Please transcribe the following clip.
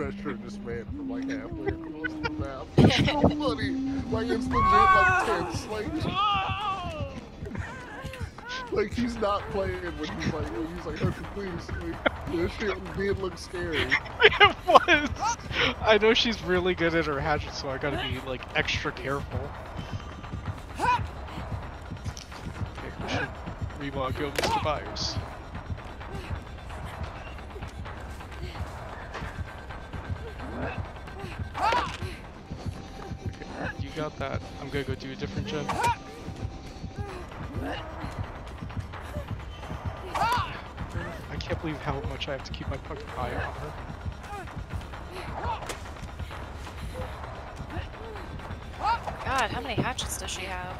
pressure this man from like halfway across the map. It's so funny. Like it's legit like tense. Like like he's not playing when he's like when he's like, Husky, please, like this shit did look scary. it was. I know she's really good at her hatchet, so I gotta be like extra careful. Okay, we should rewind go, Mr. Byers. You got that. I'm gonna go do a different gen. I can't believe how much I have to keep my fucking eye on her. God, how many hatchets does she have?